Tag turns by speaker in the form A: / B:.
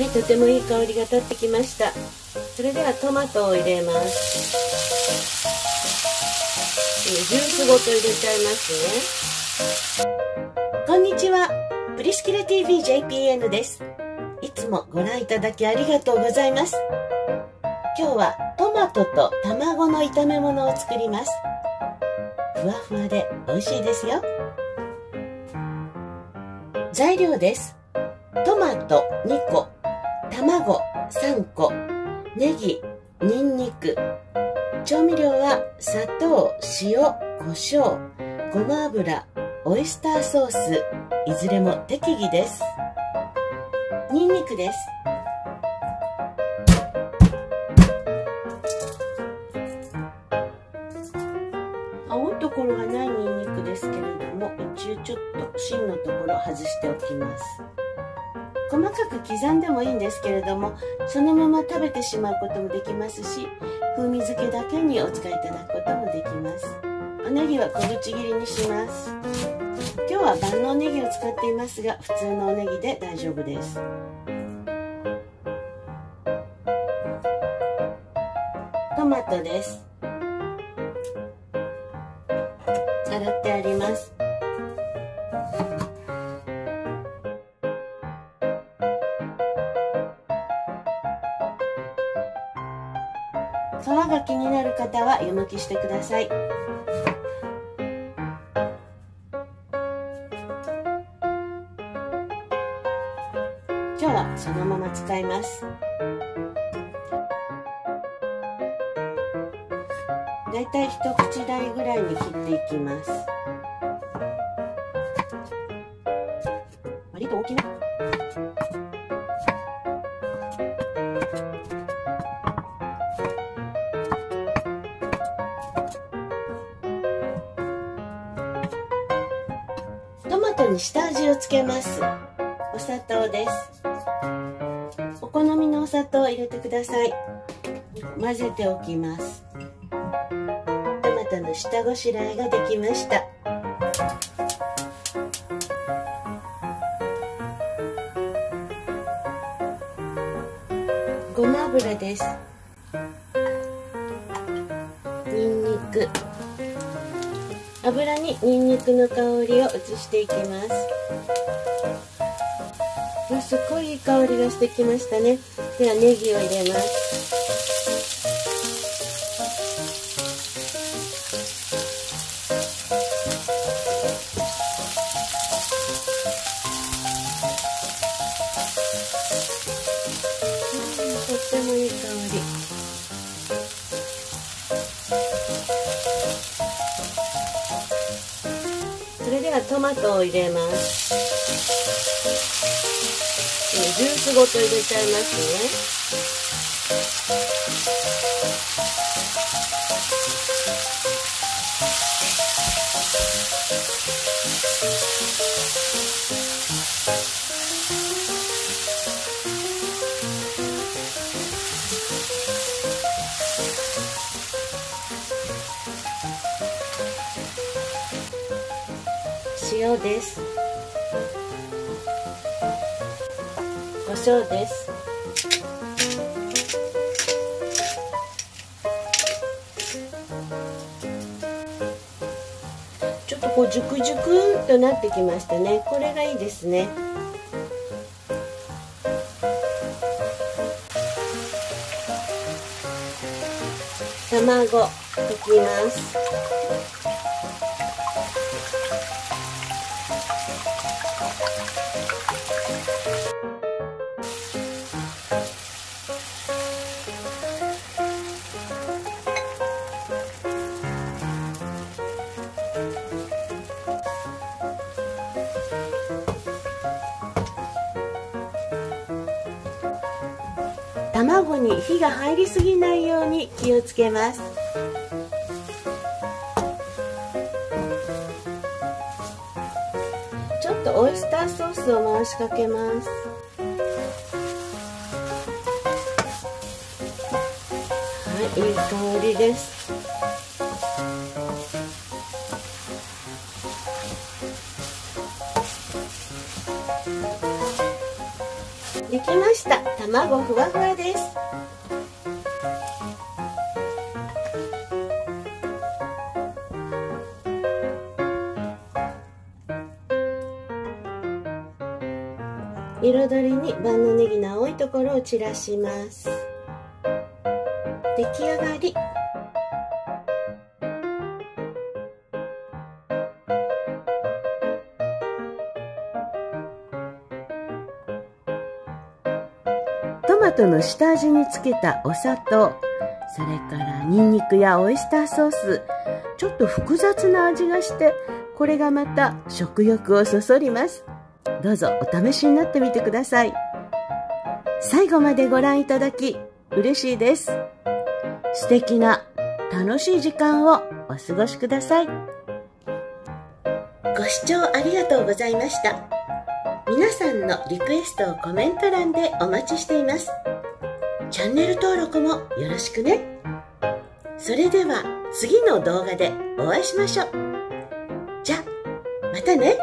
A: はいとてもいい香りが立ってきました。それではトマトを入れます。ジュースごと入れちゃいますね。こんにちは。プリスキラ TVJPN です。いつもご覧いただきありがとうございます。今日はトマトと卵の炒め物を作ります。ふわふわで美味しいですよ。材料です。トマト2個。卵3個ネギニンニク。調味料は砂糖塩胡椒。ごま油オイスターソース。いずれも適宜です。ニンニクです。青いところがないニンニクですけれども一応ちょっと芯のところ外しておきます。細かく刻んでもいいんですけれどもそのまま食べてしまうこともできますし風味付けだけにお使いいただくこともできます。おネギは小口切りにします。今日は万能ネギを使っていますが普通のおネギで大丈夫です。トマトです。洗ってあります。皮が気になる方は湯むきしてください。今日はそのまま使います。だいたい一口大ぐらいに切っていきます。割と大きなトに下味をつけます。お砂糖です。お好みのお砂糖を入れてください。混ぜておきます。トマトの下ごしらえができました。ごま油です。にんにく油にニンニクの香りを移していきます。すっごいいい香りがしてきましたね。ではネギを入れます。マトを入れます。ジュースごと入れちゃいますね。塩です。胡椒です。ちょっとこうジュクジュクとなってきましたね。これがいいですね。卵溶きます。卵に火が入りすぎないように気をつけます。ちょっとオイスターソースを回しかけます。はいいい香りです。できました。卵ふわふわです。彩りに万能ネギの青いところを散らします。出来上がり。トマトの下味につけたお砂糖それからニンニクやオイスターソースちょっと複雑な味がしてこれがまた食欲をそそります。どうぞお試しになってみてください。最後までご覧いただき嬉しいです。素敵な楽しい時間をお過ごしください。ご視聴ありがとうございました。皆さんのリクエストをコメント欄でお待ちしています。チャンネル登録もよろしくね。それでは次の動画でお会いしましょう。じゃまたね。